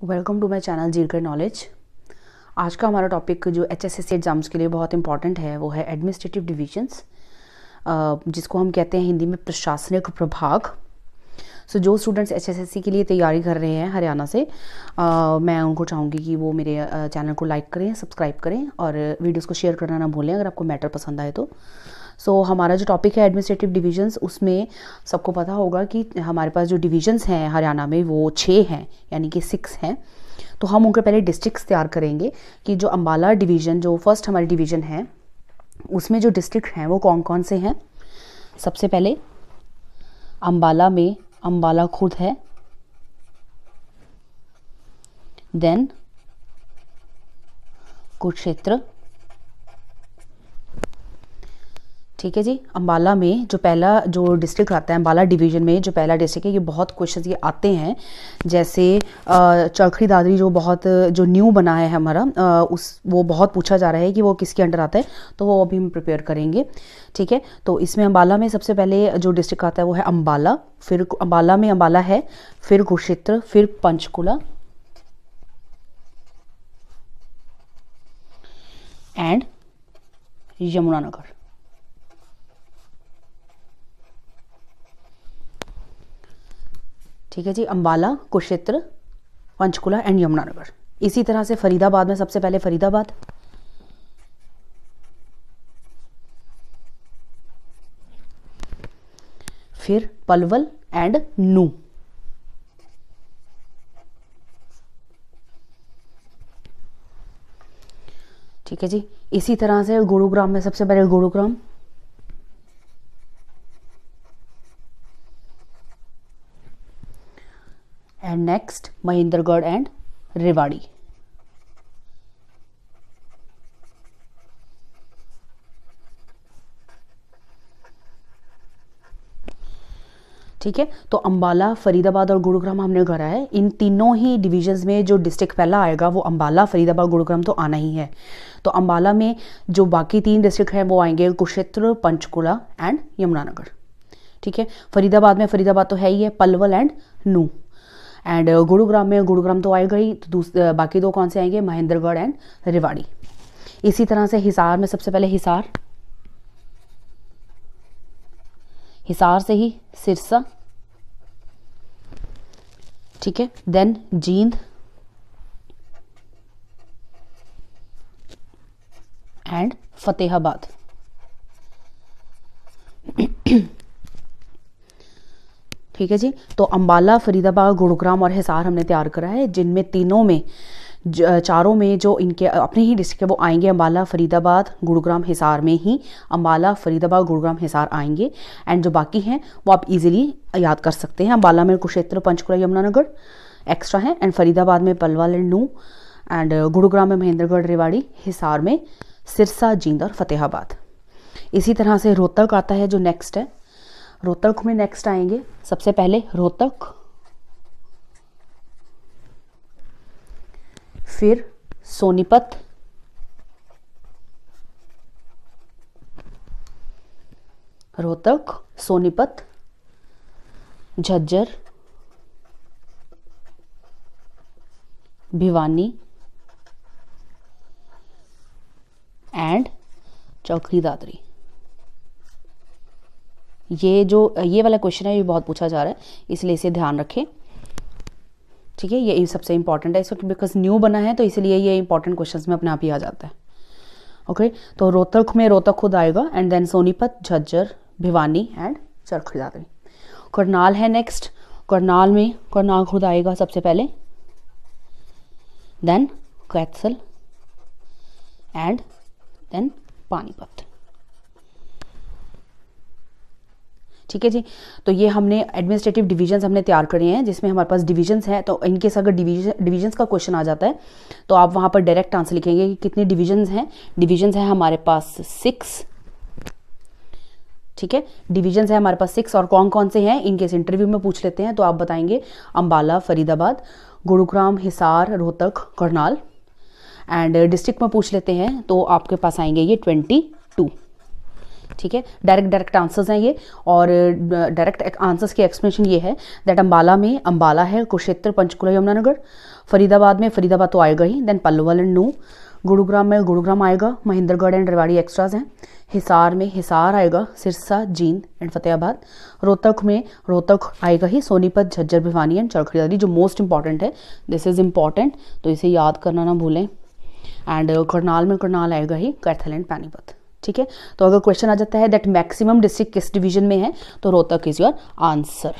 Welcome to my channel जीरकर knowledge आज का हमारा टॉपिक जो H S S C exams के लिए बहुत इंपॉर्टेंट है वो है एडमिनिस्ट्रेटिव डिविजन्स जिसको हम कहते हैं हिंदी में प्रशासनिक प्रभाग। सो so, जो students H S S C के लिए तैयारी कर रहे हैं हरियाणा से uh, मैं उनको चाहूँगी कि वो मेरे चैनल को लाइक करें सब्सक्राइब करें और वीडियोस को शेयर करना ना भूलें अगर आपको मैटर पसंद आए तो। सो so, हमारा जो टॉपिक है एडमिनिस्ट्रेटिव डिविजन्स उसमें सबको पता होगा कि हमारे पास जो डिविजन्स हैं हरियाणा में वो छः हैं यानी कि सिक्स हैं। तो हम उनके पहले डिस्ट्रिक्ट्स तैयार करेंगे कि जो अम्बाला डिवीज़न जो फ़र्स्ट हमारी डिवीज़न है उसमें जो डिस्ट्रिक्ट हैं वो कौन कौन से हैं? सबसे पहले अम्बाला में अम्बाला खुद है। देन कुरुक्षेत्र ठीक है जी? अम्बाला में जो पहला जो डिस्ट्रिक्ट आता है अम्बाला डिवीज़न में जो पहला डिस्ट्रिक्ट है, ये बहुत क्वेश्चंस ये आते हैं। जैसे चरखी दादरी जो बहुत, जो न्यू बना है हमारा उस, वो बहुत पूछा जा रहा है कि वो किसके अंडर आता है तो वो अभी हम प्रिपेयर करेंगे। ठीक है? तो इसमें अम्बाला में सबसे पहले जो डिस्ट्रिक्ट आता है, वो है अम्बाला फिर अम्बाला में अम्बाला है, फिर कुरुक्षेत्र, फिर पंचकुला। एंड यमुनानगर। ठीक है जी अम्बाला कुरुक्षेत्र, पंचकुला एंड यमुनानगर। इसी तरह से फरीदाबाद में सबसे पहले फरीदाबाद। फिर पलवल एंड नू। ठीक है जी, इसी तरह से गुरुग्राम में सबसे पहले Gurugram. And next Mahendragarh and Rewari ठीक है? तो अंबाला, फरीदाबाद और गुरुग्राम हमने करा है। इन तीनों ही डिविजन्स में जो डिस्ट्रिक्ट पहला आएगा, वो अंबाला, फरीदाबाद, गुरुग्राम तो आना ही है। तो अंबाला में जो बाकी तीन डिस्ट्रिक्ट हैं, वो आएँगे कुरुक्षेत्र, पंचकुला एंड यमुनानगर। ठीक है? फरीदाबाद में फरीदाबाद तो है ही है, पलवल एंड नू। एंड गुरुग्राम में गुरुग्राम तो आएगा ही तो बाकी दो कौन से आएँगे? महेंद्रगढ़ एंड रेवाड़ी इसी तरह से हिसार में सबसे पहले हिसार। हिसार से ही सिरसा। ठीक है? देन जींद। एंड फतेहाबाद। ठीक है जी? तो अंबाला, फरीदाबाद, गुरुग्राम और हिसार हमने तैयार करा है, जिनमें तीनों में चारों में जो इनके अपने ही डिस्ट्रिक्ट है, वो आएँगे अम्बाला फरीदाबाद, गुरुग्राम, हिसार में ही। अम्बाला फरीदाबाद, गुरुग्राम, हिसार आएँगे। एंड जो बाकी हैं, वो आप इजीली याद कर सकते हैं। अम्बाला में कुरुक्षेत्र, पंचकुला, यमुनानगर एक्स्ट्रा है। एंड फरीदाबाद में पलवल एंड नू एंड गुरुग्राम में महेंद्रगढ़, रेवाड़ी, हिसार में सिरसा, जींद और फतेहाबाद। इसी तरह से रोहतक आता है, जो नेक्स्ट है। रोहतक में नेक्स्ट आएँगे। सबसे पहले रोहतक। फिर सोनीपत। रोहतक, सोनीपत, झज्जर, भिवानी एंड चौखरी दादरी। ये जो, ये वाला क्वेश्चन है, ये बहुत पूछा जा रहा है, इसलिए इसे ध्यान रखें। ठीक है, ये सबसे इंपॉर्टेंट है, इसको बिकॉज़ न्यू बना है तो इसलिए ये इंपॉर्टेंट क्वेश्चन में अपने आप ही आ जाता है। Okay okay? तो रोहतक में रोहतक खुद आएगा and then Sonipat, Jhajjar, Bhiwani and Charkhi Dadri Karnal है नेक्स्ट करनाल में, करनाल खुद आएगा सबसे पहले। Then Kaithal and then Panipat. ठीक है जी? तो ये हमने एडमिनिस्ट्रेटिव डिविजन्स हमने तैयार करे हैं, जिसमें हमारे पास डिविजन्स हैं तो इनके अगर डिवीज़न डिविजन्स का क्वेश्चन आ जाता है तो आप वहाँ पर डायरेक्ट आंसर लिखेंगे कि कितने डिविजन्स हैं। डिविजन्स हैं हमारे पास सिक्स ठीक है? डिविजन्स है हमारे पास सिक्स और कौन कौन से हैं? इनके इंटरव्यू में पूछ लेते हैं तो आप बताएँगे। अम्बाला फरीदाबाद, गुरुग्राम, हिसार, रोहतक, करनाल एंड डिस्ट्रिक्ट में पूछ लेते हैं तो आपके पास आएँगे ये ट्वेंटी टू ठीक है? डायरेक्ट डायरेक्ट आंसर्स हैं ये और डायरेक्ट आंसर्स की एक्सप्लेनेशन ये है दैट अम्बाला में अम्बाला है, कुरुक्षेत्र, पंचकुला, यमुनानगर। फरीदाबाद में फरीदाबाद तो आएगा ही देन पल्लवल एंड नू गुरुग्राम में गुरुग्राम आएगा, महेंद्रगढ़ एंड रेवाड़ी एक्स्ट्राज हैं। हिसार में हिसार आएगा, सिरसा, जींद एंड फतेहाबाद। रोहतक में रोहतक आएगा ही, सोनीपत, झज्जर, भिवानी एंड चरखड़ी जो मोस्ट इंपॉर्टेंट है। दिस इज़ इंपॉर्टेंट तो इसे याद करना ना भूलें। एंड करनाल में करनाल आएगा ही कैथल एंड पानीपत ठीक है? तो अगर क्वेश्चन आ जाता है दैट मैक्सिमम डिस्ट्रिक्ट किस डिवीज़न में है तो रोहतक इज़ योर आंसर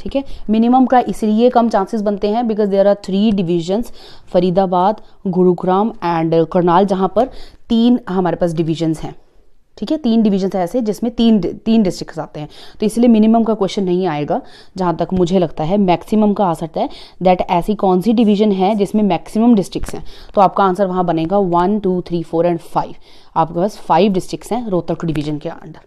ठीक है? मिनिमम का इसलिए कम चांसेस बनते हैं because there are three divisions Faridabad, Gurugram and Karnal, जहाँ पर तीन हमारे पास डिविजन्स हैं। ठीक है? तीन डिवीज़न ऐसे जिसमें तीन तीन डिस्ट्रिक्ट आते हैं। तो इसलिए मिनिमम का क्वेश्चन नहीं आएगा, जहाँ तक मुझे लगता है मैक्सिमम का आ सकता है दैट ऐसी कौन सी डिवीज़न है जिसमें मैक्सिमम डिस्ट्रिक्ट्स हैं? तो आपका आंसर वहाँ बनेगा one two three four and five आपके पास फाइव डिस्ट्रिक्ट हैं रोहतक डिवीज़न के अंडर।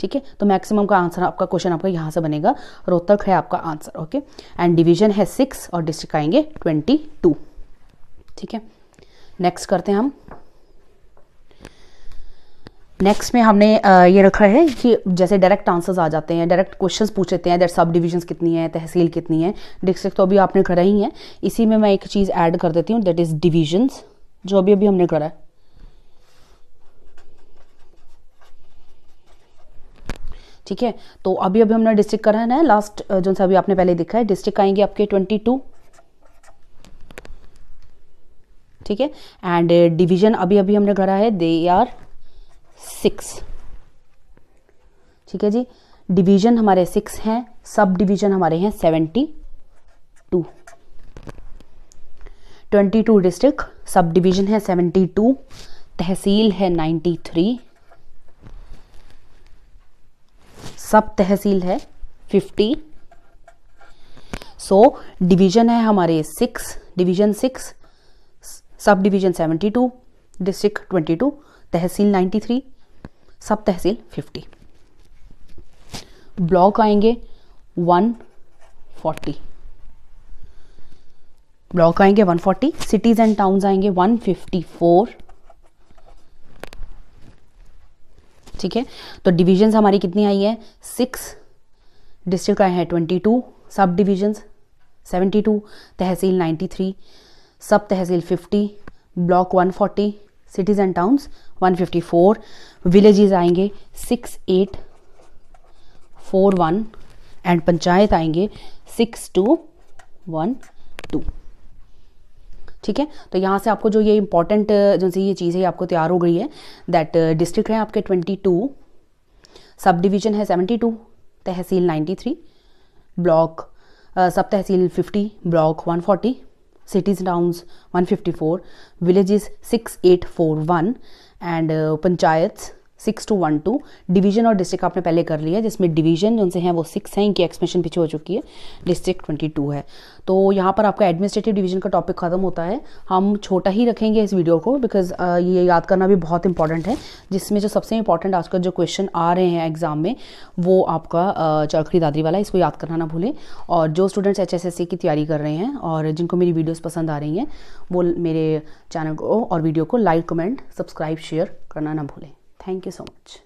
ठीक है? तो मैक्सिमम का आंसर आपका क्वेश्चन आपका यहाँ से बनेगा। रोहतक है आपका आंसर ओके एंड डिवीज़न है सिक्स और डिस्ट्रिक्ट आएँगे ट्वेंटी टू ठीक है? नेक्स्ट करते हैं हम। नेक्स्ट में हमने ये रखा है कि जैसे डायरेक्ट आंसर्स आ जाते हैं डायरेक्ट क्वेश्चंस पूछ लेते हैं दैट सब डिविजन्स कितनी है, तहसील कितनी है। डिस्ट्रिक्ट तो अभी आपने करा ही है। इसी में मैं एक चीज़ ऐड कर देती हूँ दैट इज़ डिविजन्स जो अभी अभी हमने करा है। ठीक है? तो अभी अभी हमने डिस्ट्रिक्ट करा है ना लास्ट जो अभी आपने पहले देखा है डिस्ट्रिक्ट आएँगे आपके ट्वेंटी टू ठीक है? एंड डिवीज़न अभी अभी हमने करा है दे आर सिक्स। ठीक है जी? डिवीज़न हमारे सिक्स हैं सब डिवीज़न हमारे हैं seventy two twenty two district sub division है सेवेंटी टू तहसील है नाइन्टी थ्री सब तहसील है फिफ्टी सो डिवीज़न है हमारे six division six sub division seventy two district twenty two तहसील नाइन्टी थ्री सब तहसील 50 ब्लॉक आएँगे 140 ब्लॉक आएँगे 140 cities and towns आएँगे 154 ठीक है? तो डिविजन्स हमारी कितनी आई है? सिक्स डिस्ट्रिक्ट आए हैं 22 सब डिविजन्स 72 तहसील 93 सब तहसील 50 block 140 cities and towns 154 villages आएँगे 6841 एंड पंचायत आएँगे 6212 ठीक है? तो यहाँ से आपको जो ये इंपॉर्टेंट जो सी ये चीज़ है आपको तैयार हो गई uh, है दैट डिस्ट्रिक्ट है आपके 22 सब डिवीज़न है 72 तहसील 93 block sub tehsil 50 block 140 cities and towns 154 villages 6841 and uh, panchayats six two one two division और डिस्ट्रिक्ट आपने पहले कर लिया जिसमें डिवीज़न जो हैं वो सिक्स हैं, इनकी एक्सप्रेशन पीछे हो चुकी है, डिस्ट्रिक्ट ट्वेंटी टू है। तो यहाँ पर आपका एडमिनिस्ट्रेटिव डिवीज़न का टॉपिक खत्म होता है। हम छोटा ही रखेंगे इस वीडियो को बिकॉज़ ये याद करना भी बहुत इंपॉर्टेंट है, जिसमें जो सबसे इंपॉर्टेंट आजकल जो क्वेश्चन आ रहे हैं एग्ज़ाम में, वो आपका चरखड़ी दादरी वाला, इसको याद करना ना भूलें। और जो स्टूडेंट्स एचएसएससी की तैयारी कर रहे हैं और जिनको मेरी वीडियोज़ पसंद आ रही हैं, वो मेरे चैनल को और वीडियो को लाइक कमेंट सब्सक्राइब शेयर करना ना भूलें। Thank you so much.